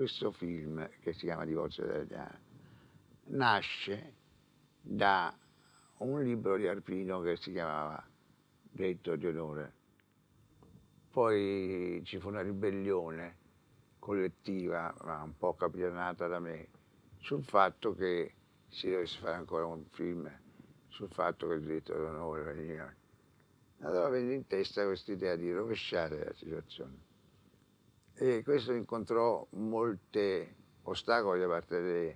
questo film che si chiama Divorzio italiano nasce da un libro di Arpino che si chiamava Delitto di onore. Poi ci fu una ribellione collettiva, ma un po' capitanata da me, sul fatto che si dovesse fare ancora un film sul fatto che il diritto d'onore veniva. Allora venne in testa questa idea di rovesciare la situazione. E questo incontrò molti ostacoli da parte dei,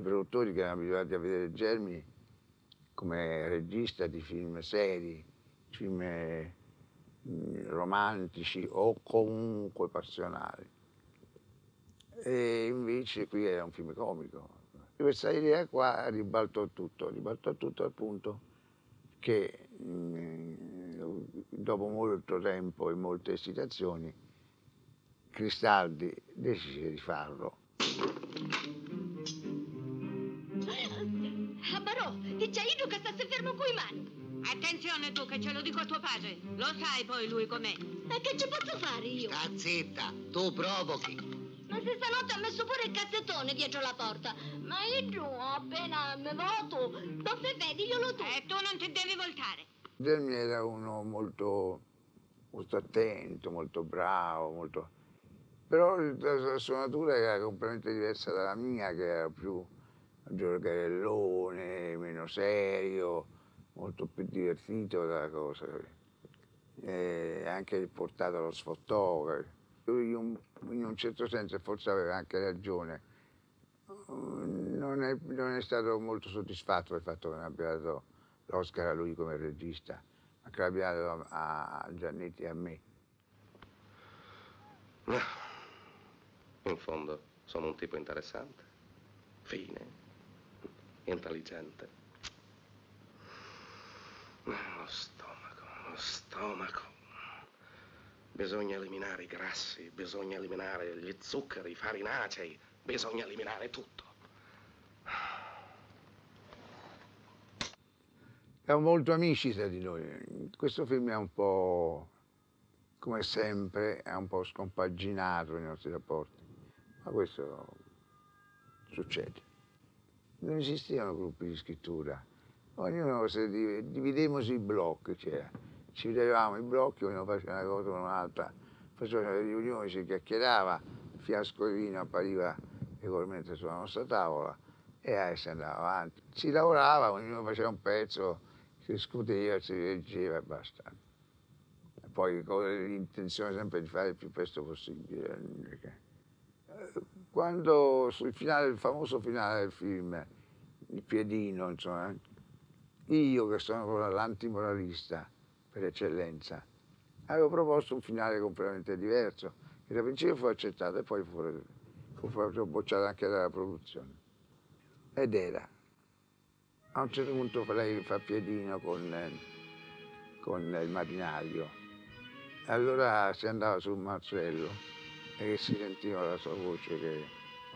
produttori che erano abituati a vedere Germi come regista di film seri, film mm, romantici o comunque passionali. E invece qui era un film comico. Questa idea qua ribaltò tutto, ribaltò tutto al punto che mm, dopo molto tempo e molte esitazioni Cristaldi decise di farlo. Ah, Barò, ti c'è io che stassi fermo coi mani. Attenzione tu, che ce lo dico a tuo padre. Lo sai poi lui com'è. E che ci posso fare io? Sta zitta, tu provochi. Ma se stanotte ha messo pure il cassettone dietro la porta. Ma io appena mi voto, dove vedi io lo tu. E tu non ti devi voltare. Germi era uno molto, molto attento, molto bravo, molto... però la sua natura era completamente diversa dalla mia, che era più giocherellone, meno serio, molto più divertito dalla cosa. E anche portato allo sfottò. Lui in un certo senso, forse aveva anche ragione, non è, non è stato molto soddisfatto del fatto che non abbia dato l'Oscar a lui come regista, ma che l'abbia dato a Giannetti e a me. In fondo sono un tipo interessante, fine, intelligente. Lo stomaco, lo stomaco. Bisogna eliminare i grassi, bisogna eliminare gli zuccheri, i farinacei, bisogna eliminare tutto. Siamo molto amici tra di noi. Questo film è un po', come sempre, è un po' scompaginato i nostri rapporti, ma questo succede. Non esistevano gruppi di scrittura, ognuno si dividevamo i blocchi, cioè, ci vedevamo i blocchi, ognuno faceva una cosa o un'altra, facevano le riunioni, si chiacchierava, il fiasco di vino appariva regolarmente sulla nostra tavola e si andava avanti. Si lavorava, ognuno faceva un pezzo, si discuteva, si leggeva e basta. E poi l'intenzione sempre di fare il più presto possibile. Quando sul finale, il famoso finale del film, il piedino, insomma, io che sono l'antimoralista per eccellenza, avevo proposto un finale completamente diverso, che da principio fu accettato e poi fu, fu bocciato anche dalla produzione. Ed era a un certo punto lei fa piedino con, con il marinaio. Allora si andava sul mazzello e si sentiva la sua voce che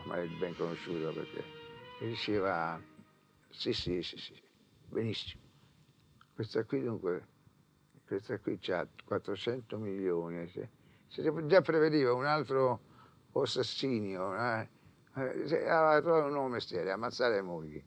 ormai è ben conosciuta perché diceva sì, sì, sì, sì, benissimo. Questa qui dunque, questa qui ha 400 milioni. Si già prevedeva un altro assassinio, eh? aveva trovato un nuovo mestiere, ammazzare mogli.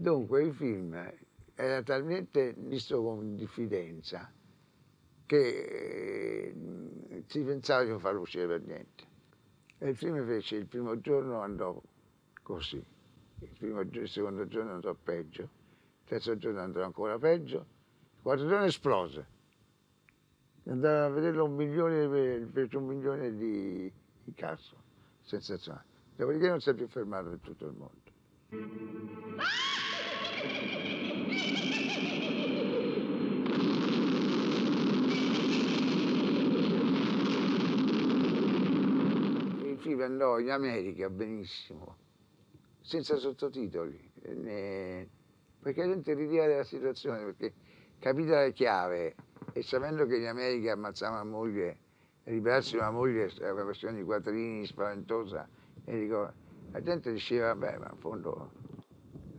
Dunque il film era talmente visto con diffidenza che eh, si pensava di non farlo uscire per niente. E il film fece il primo giorno andò così, il, primo, il secondo giorno andò peggio, il terzo giorno andò ancora peggio, il quarto giorno esplose. Andava a vederlo un milione, fece un milione di, cassa, sensazionale. Dopodiché non si è più fermato in tutto il mondo. Il film andò in America benissimo, senza sottotitoli, né- perché la gente rideva della situazione, perché capita la chiave e sapendo che in America ammazzava la moglie, liberarsi una moglie è una questione di quattrini spaventosa, e dico, la gente diceva, vabbè, ma in fondo, eh,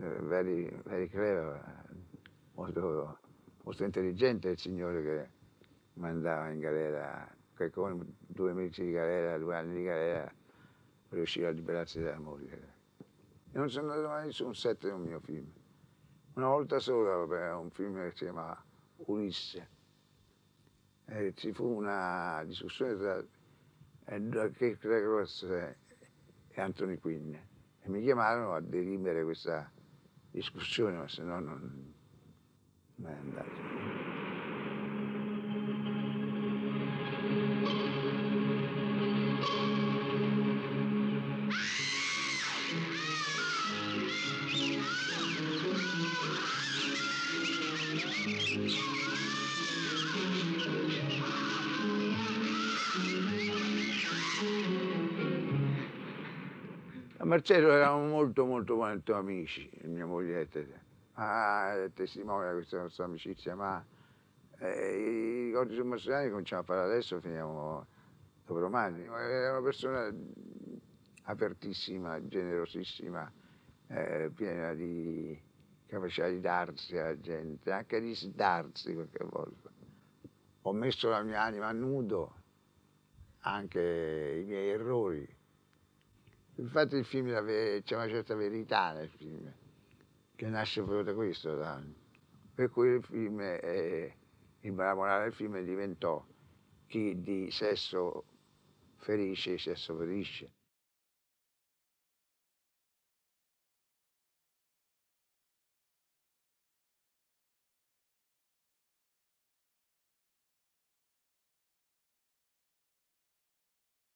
very, very clever, molto, molto intelligente il signore che mandava in galera, che con due mesi di galera, due anni di galera, riusciva a liberarsi dalla moglie. E non sono andato mai su un set di un mio film. Una volta sola per un film che si chiamava Ulisse. E ci fu una discussione tra eh, Kirk Douglas e Anthony Quinn e mi chiamarono a dirimere questa discussione, ma se no non, è andato. Marcello eravamo molto molto molto amici, mia moglie ah, è testimone di questa nostra amicizia, ma eh, i ricordi su Mastroianni cominciamo a parlare adesso, finiamo dopodomani. Era una persona apertissima, generosissima, eh, piena di capacità di darsi alla gente, anche di sdarsi qualche volta. Ho messo la mia anima a nudo, anche i miei errori. Infatti il film c'è una certa verità nel film, che nasce proprio da questo. da- per cui il film, è, il morale del film diventò chi di sesso ferisce, sesso ferisce.